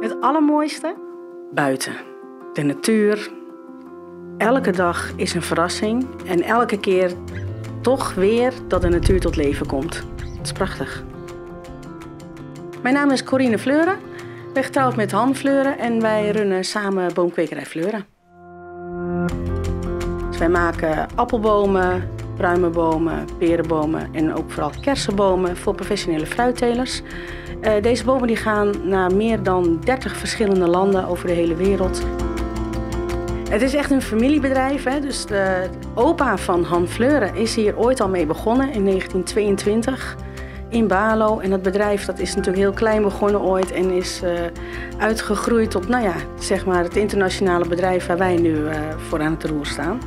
Het allermooiste? Buiten. De natuur. Elke dag is een verrassing en elke keer toch weer dat de natuur tot leven komt. Het is prachtig. Mijn naam is Corine Fleuren. Ik ben getrouwd met Han Fleuren en wij runnen samen boomkwekerij Fleuren. Dus wij maken appelbomen, pruimenbomen, perenbomen en ook vooral kersenbomen voor professionele fruittelers. Uh, deze bomen die gaan naar meer dan 30 verschillende landen over de hele wereld. Het is echt een familiebedrijf. Hè? Dus de opa van Han Fleuren is hier ooit al mee begonnen in 1922 in Balo. En dat bedrijf dat is natuurlijk heel klein begonnen ooit en is uh, uitgegroeid tot nou ja, zeg maar het internationale bedrijf waar wij nu uh, voor aan het roer staan.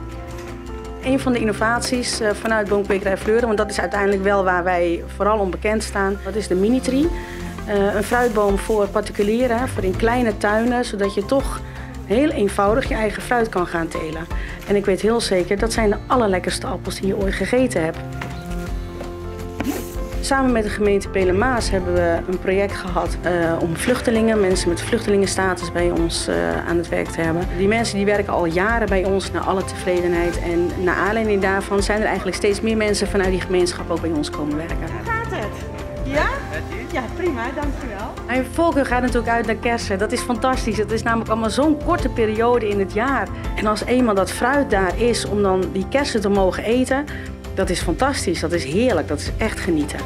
Een van de innovaties uh, vanuit Boomkwekerij Fleuren, want dat is uiteindelijk wel waar wij vooral onbekend staan, dat is de mini-tree. een fruitboom voor particulieren, voor in kleine tuinen, zodat je toch heel eenvoudig je eigen fruit kan gaan telen. En ik weet heel zeker, dat zijn de allerlekkerste appels die je ooit gegeten hebt. Samen met de gemeente Pelemaas hebben we een project gehad uh, om vluchtelingen, mensen met vluchtelingenstatus bij ons uh, aan het werk te hebben. Die mensen die werken al jaren bij ons naar alle tevredenheid. En naar aanleiding daarvan zijn er eigenlijk steeds meer mensen vanuit die gemeenschap ook bij ons komen werken. Hoe gaat het? Ja? Ja, prima, dankjewel. Mijn voorkeur gaat natuurlijk uit naar kersen. Dat is fantastisch. Het is namelijk allemaal zo'n korte periode in het jaar. En als eenmaal dat fruit daar is om dan die kersen te mogen eten, dat is fantastisch. Dat is heerlijk. Dat is echt genieten.